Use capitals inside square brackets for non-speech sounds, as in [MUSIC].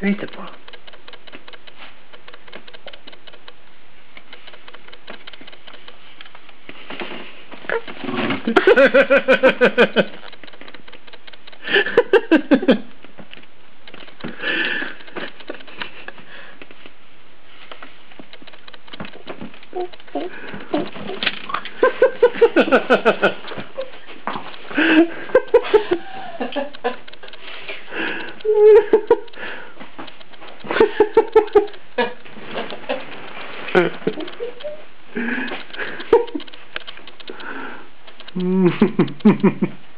Who's the boss? Mm-hmm. [LAUGHS] [LAUGHS]